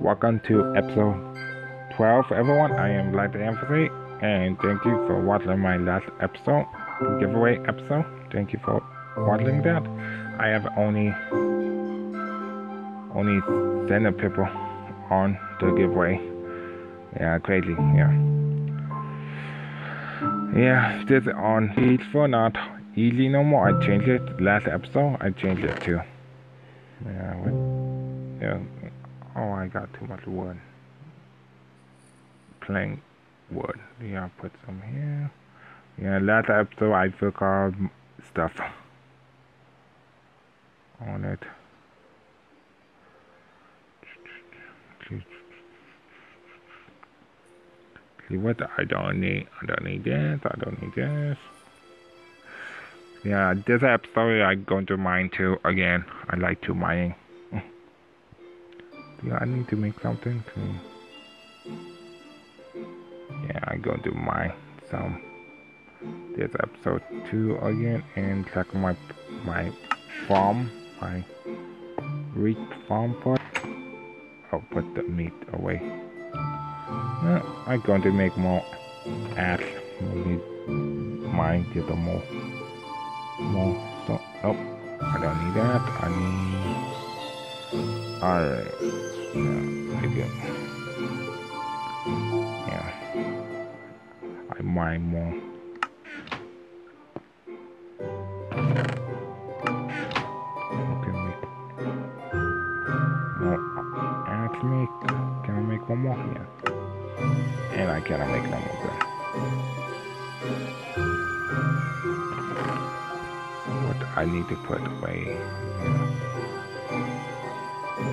Welcome to episode 12, everyone. I am LightningFNC, and thank you for watching my last episode, giveaway episode. Thank you for watching that. I have only only 10 people on the giveaway. Yeah, crazy. Yeah. Yeah, this on peaceful, not easy no more. I changed it last episode. I changed it too. Yeah, what? Yeah. Oh, I got too much wood. Plank wood. Yeah, I'll put some here. Yeah, last episode I forgot stuff on it. See what I don't need. I don't need this. I don't need this. Yeah, this episode I'm going to mine too. Again, I like to mining. yeah, I need to make something. Yeah, I'm going to mine some. This episode two again and check my my farm, my rich farm pot. I'll oh, put the meat away. I'm going to make more ash. Maybe mine get more more so oh I don't need that. I need alright. Yeah, maybe yeah. I mine more.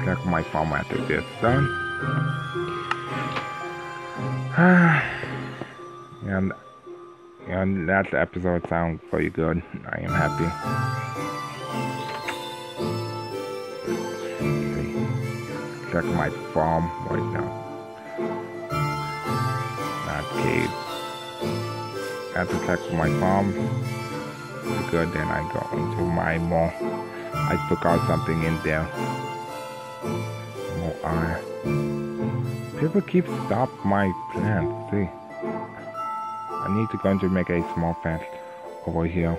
Check my farm after this done. and and that episode sounds pretty good. I am happy. Check my farm right now. Not cave. After check my farm, good. Then I go into my more. I forgot something in there. Iron. People keep stop my plants. See. I need to go and make a small fence over here.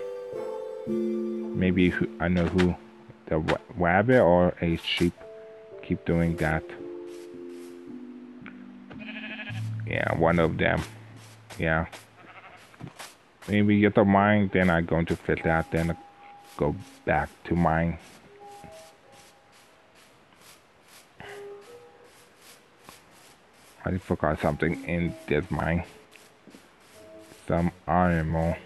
Maybe I know who, the rabbit or a sheep, keep doing that. Yeah, one of them. Yeah. Maybe get the mine, then I'm going to fit that, then go back to mine. I forgot something in this mine some animal.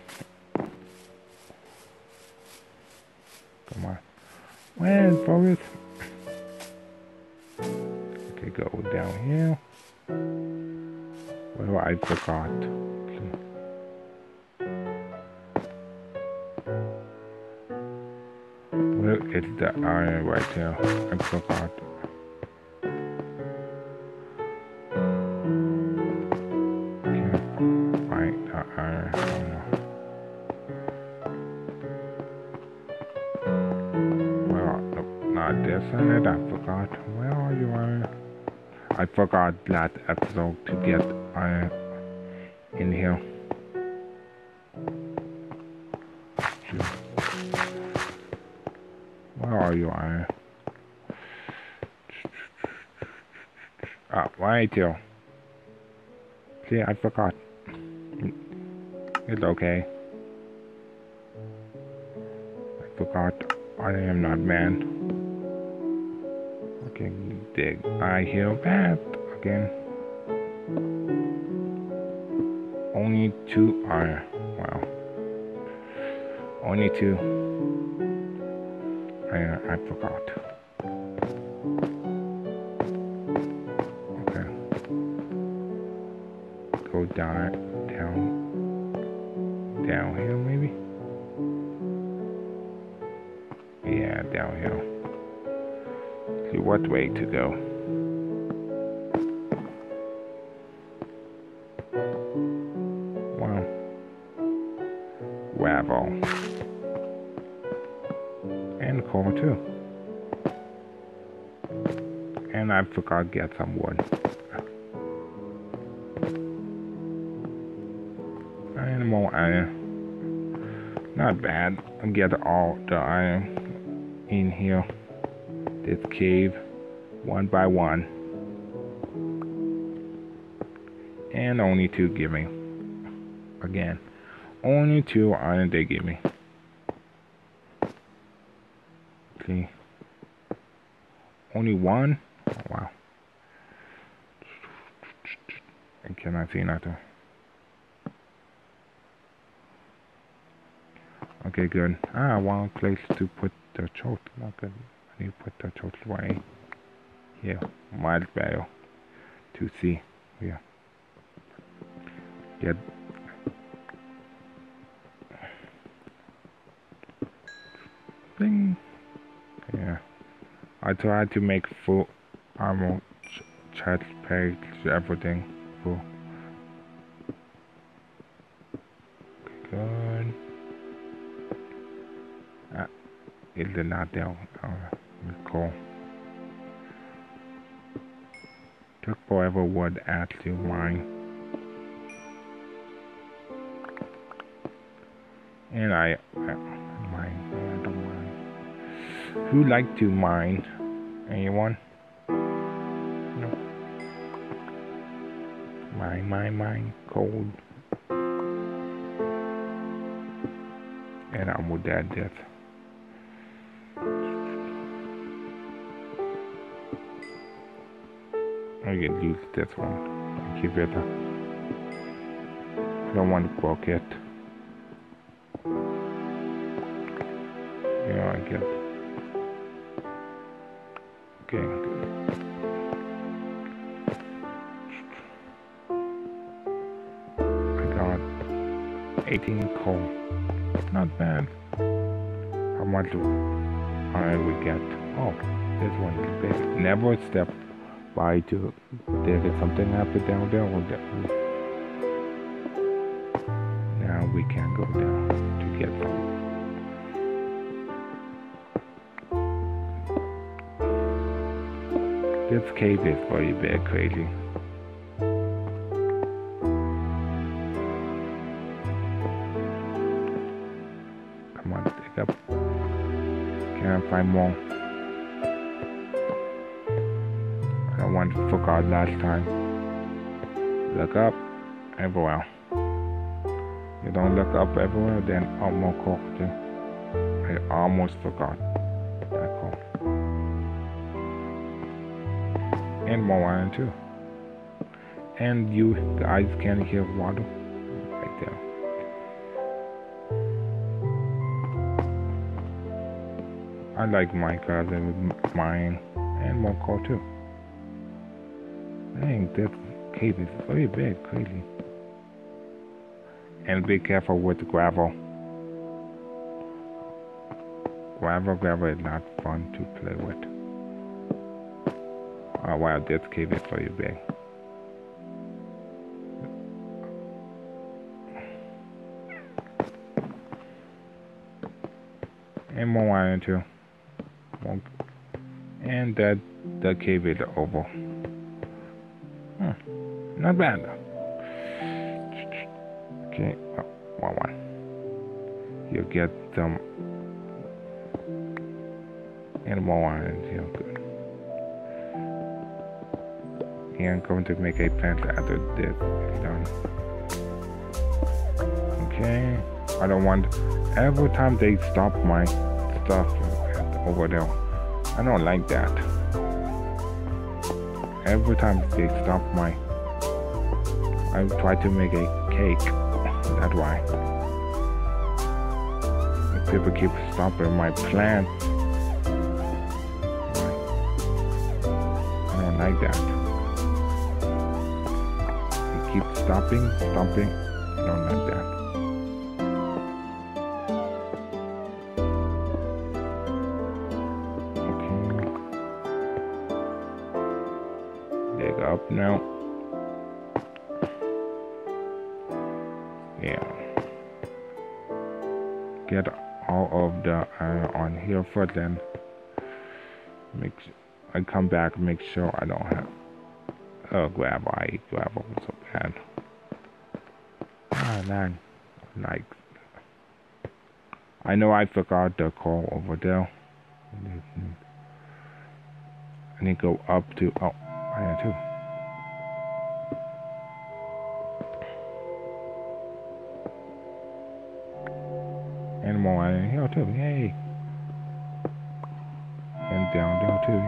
Come on. Where's Forrest? Okay, go down here. Well, I forgot. Where is the iron right here? I forgot. Forgot. Where are you? I, I forgot that episode to get uh, in here. Where are you? I? Ah, right here. See, I forgot. It's okay. I forgot. I am not man dig. I hear that again. Only two are wow. Only two. I I forgot. Okay. Go down down downhill maybe. Yeah, downhill what way to go. Wow. Gravel. And coal too. And I forgot get some wood. And more iron. Not bad. Get all the iron in here. This cave. One by one. And only two give me. Again. Only two iron they give me. See? Only one? Oh, wow. I see nothing? Okay, good. Ah, one place to put the torch. Not good. To put the torch right here. Might better to see. Yeah. Get thing. Yeah. I tried to make full armor ch chest page everything full. Good. Ah, it did not down. Cool. Took forever would add to mine. And I, I who like to mine? Anyone? No. Mine, mine, mine. Cold. And I'm with that death. Can use this one. Keep it. I don't want to broke it. Yeah, I get Okay. I got 18 coal. Not bad. How much do I we get? Oh, this one is big. Never step by to there is something happen down there. Now we can go down to get some. This cave is very big, crazy. Come on, dig up. Can I find more? Forgot last time. Look up everywhere. You don't look up everywhere, then I'm almost I almost forgot. and more iron too. And you guys can hear water right there. I like Minecraft and mine and more coal too. Dang, that cave is very big, crazy. And be careful with the gravel. Gravel, gravel is not fun to play with. Oh wow, this cave is very big. And more iron too. And that the cave is over. Not bad. Okay, oh, one one. You get them and more here. Good I'm going to make a plant after this is done. Okay, I don't want, every time they stop my stuff over there, I don't like that. Every time they stop my, I try to make a cake, that's why. People keep stopping my plant. I don't like that They keep stopping, stomping. I don't like that. Up now. Get all of the uh, on here first then. Mix I come back make sure I don't have oh gravel. I eat gravel so bad. Ah man, like I know I forgot the call over there. I need to go up to oh I am too. And more iron here too, yay! And down there too,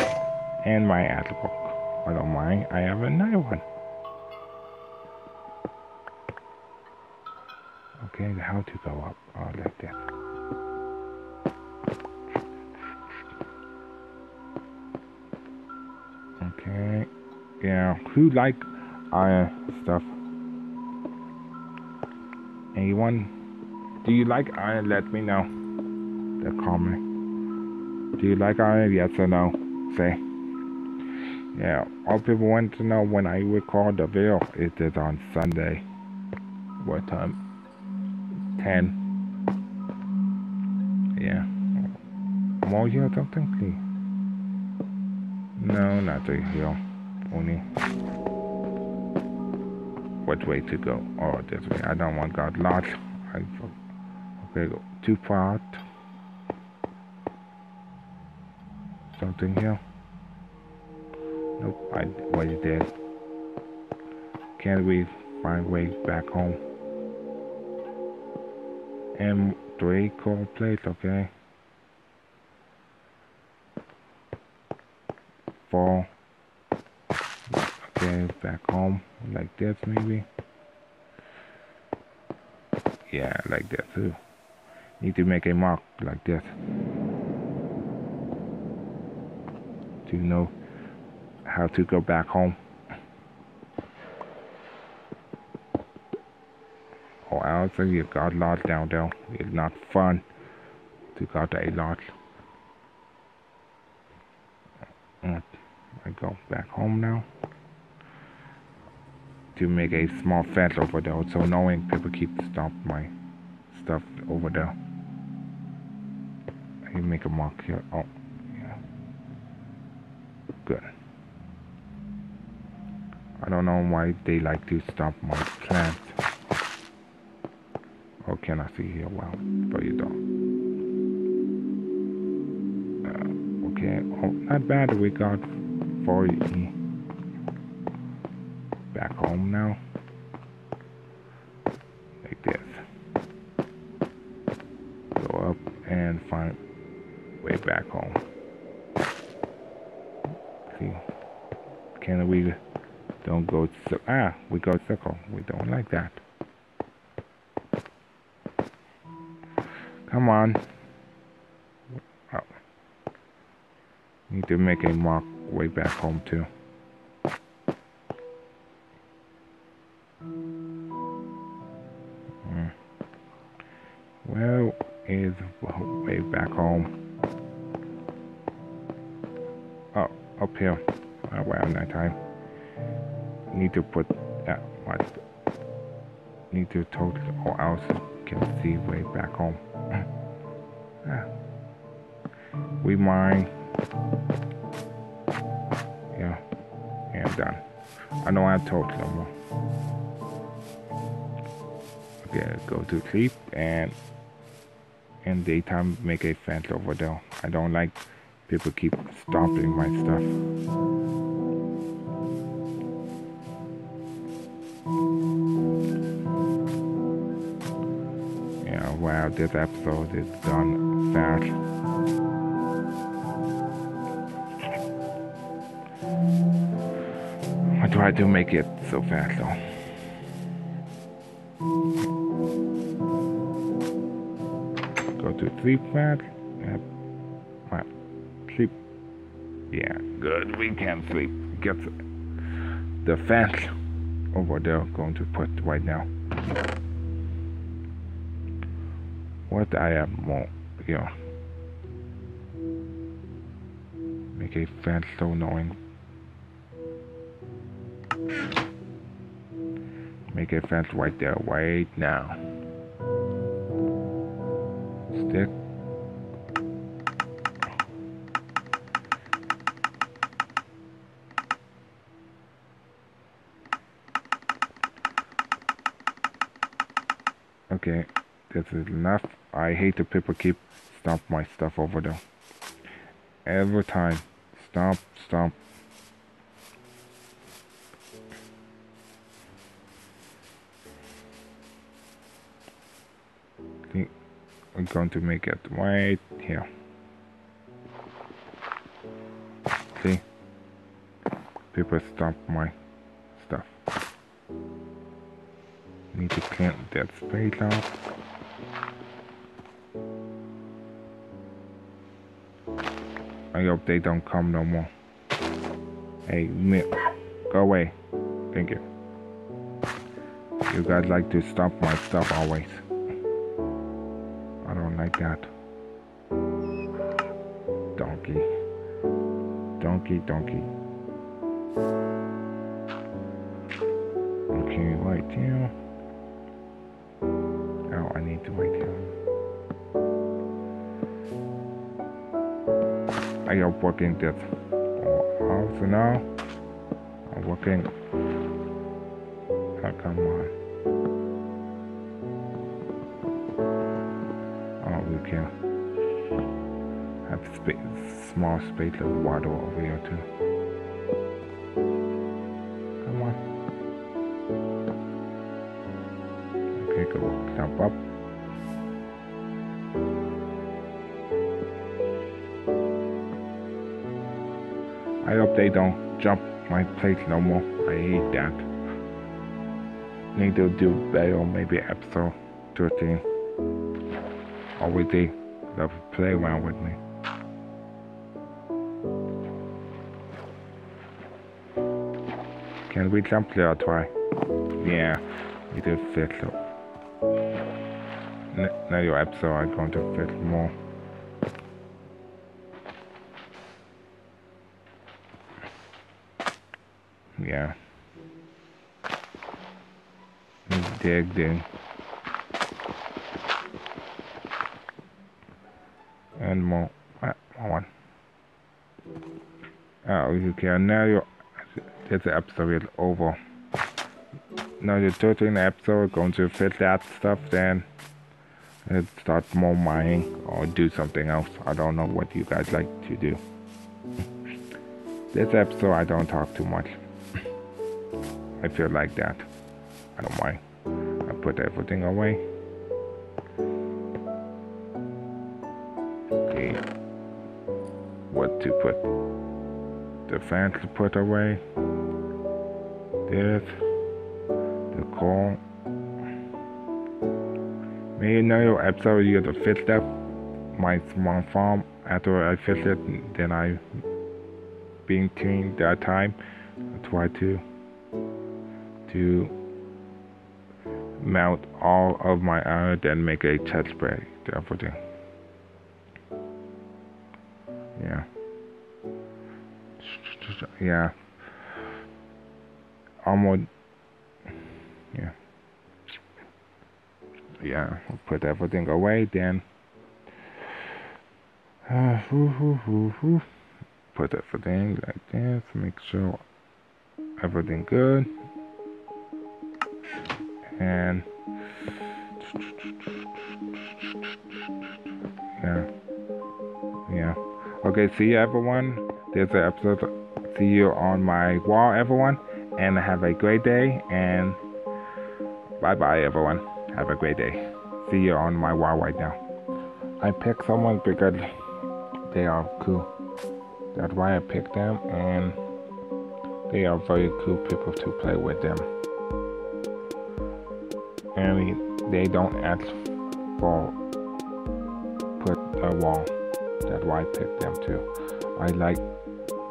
yay! And my apple. I don't mind, I have another one. Okay, how to go up? Oh, like that. Okay, yeah, who like iron stuff? Anyone? Do you like iron? Let me know. The comment. Do you like iron? Yes or no? Say. Yeah, all people want to know when I record the video. It is on Sunday. What time? 10. Yeah. More here, something? No, not the hill. Only. What way to go? Oh, this way. I don't want God lost. Okay, go too far. Something here. Nope, I you did. Can't we find way back home? M3 cold place, okay. Four. Okay, back home like this maybe. Yeah, like that too. Need to make a mark like this. To know how to go back home. Or else you got lost down there. It's not fun to got a lot. Mm, I go back home now to make a small fence over there so knowing people keep stop my stuff over there. I make a mark here. Oh, yeah. Good. I don't know why they like to stop my plant. Oh, can I see here? Well, but you don't. Uh, okay. Oh, not bad. We got 40 back home now. Like this. Go up and find way back home. See, can we don't go so ah we go circle. We don't like that. Come on. Oh. Need to make a mark way back home too. Need to put that what need to total or else can see way back home. ah. We mine. Yeah. And done. I know I told no more. Okay, go to sleep and in daytime make a fence over there. I don't like people keep stopping my stuff. This episode is done fast. I try to make it so fast though. Go to sleep fast. Sleep. Yeah, good. We can sleep. Get the fence over there. Going to put right now what I am more here. Make a fence so annoying. Make a fence right there, right now. Stick. Okay, this is enough. I hate the people keep stomp my stuff over there. Every time. Stomp, stomp. think I'm going to make it right here. See? People stomp my stuff. Need to clean that space out. I hope they don't come no more. Hey, go away. Thank you. You guys like to stop my stuff always. I don't like that. Donkey. Donkey, donkey. Okay, right here. Oh, I need to wait here. I am working this house now. I'm working. Oh, come on. Oh, we can have space, small space of water over here too. Come on. Okay, go jump up. They don't jump my place no more. I hate that. Need to do better, maybe episode 13. Always they love to play around with me. Can we jump there? Try. Yeah, we did fit so. Now your episode are going to fit more. Yeah. Dig, dig. And more. Uh, one. Oh, okay. Now your this episode is over. Now your 13th episode going to fit that stuff. Then let's start more mining or do something else. I don't know what you guys like to do. this episode I don't talk too much. I feel like that. I don't mind. I put everything away. Okay. What to put? The fans to put away. This. The coal. Maybe another episode you to fix that my small farm after I fix it then I being tuned that time. I try to to melt all of my iron and make a spray to everything. Yeah. Yeah. Almost. Yeah. Yeah. Put everything away then. Uh. Put everything like this. Make sure everything good and yeah. Yeah. Okay see you everyone. There's an episode. See you on my wall everyone. And have a great day. And bye bye everyone. Have a great day. See you on my wall right now. I picked someone because they are cool. That's why i picked them. And they are very cool people to play with them and they don't ask for put a wall. That's why I picked them too. I like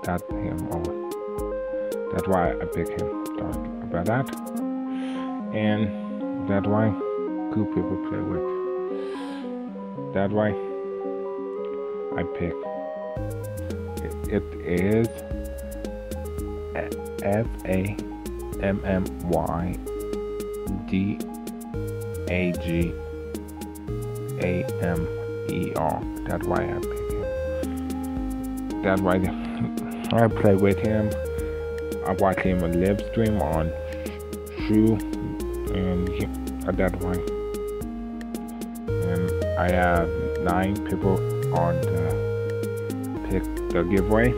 that him over. That's why I picked him. Sorry about that. And that's why cool people play with. That's why I pick. It, it is F A M M Y D a G A M E R. That's why I pick him. That's why I play with him. I watch him a live stream on True, and yeah, that's why. And I have nine people on the pick the giveaway,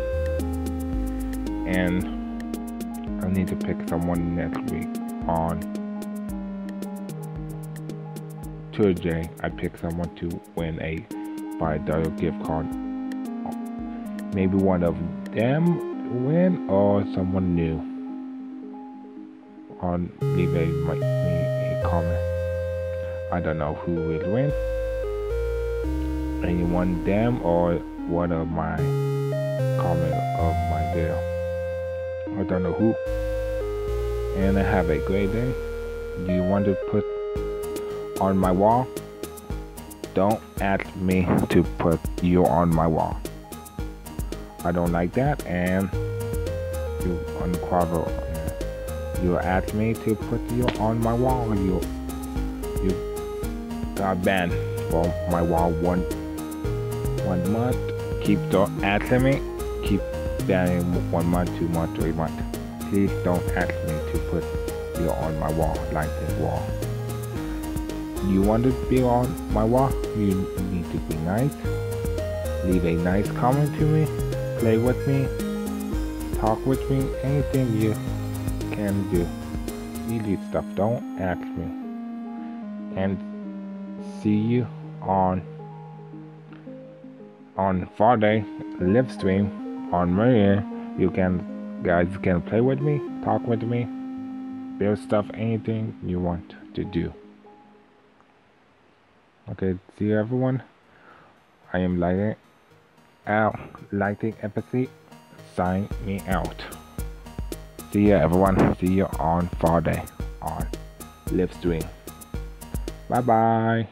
and I need to pick someone next week on Tuesday. I pick someone to win a five dollar gift card. Maybe one of them win or someone new. On leave a, me a comment. I don't know who will win. Anyone them or one of my comment of my video. I don't know who. And I have a great day. Do you want to put on my wall? Don't ask me to put you on my wall. I don't like that and you uncover you ask me to put you on my wall you you got banned. For my wall one one month. Keep don't asking me. Keep banning one month two months three months please don't ask me to put you on my wall like this wall you want to be on my wall you need to be nice leave a nice comment to me play with me talk with me anything you can do easy stuff don't ask me and see you on on Friday live stream on Mirrativ. You can guys can play with me, talk with me, build stuff, anything you want to do. Okay, see you everyone. I am lighting out LightningFNC. Sign me out. See you everyone. See you on Friday on live stream. Bye bye.